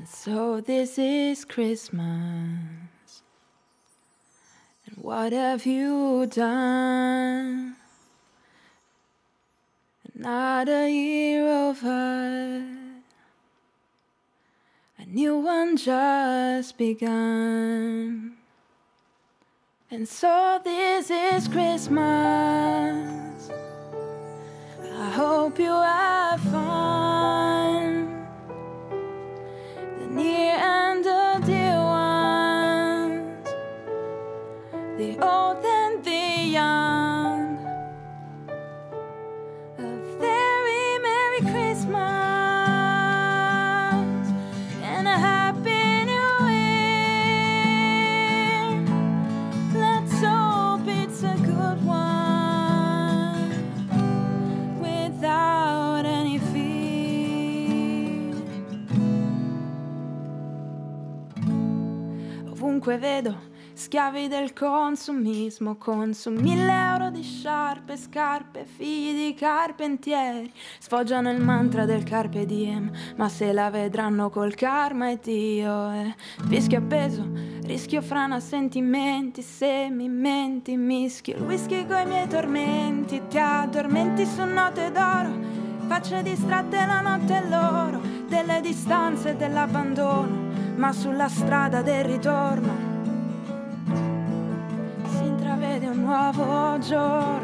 And so this is Christmas. And what have you done? Another year over. A new one just begun. And so this is Christmas. I hope you have Ovunque vedo schiavi del consumismo, con su mille euro di sciarpe, scarpe, figli di carpentieri. Sfoggiano il mantra del carpe diem, ma se la vedranno col karma è Dio. Eh. Rischio appeso, rischio frana sentimenti, se mi menti, mischio il whisky coi miei tormenti, ti addormenti su note d'oro. Facce distratte la notte e l'oro delle distanze e dell'abbandono, ma sulla strada del ritorno si intravede un nuovo giorno.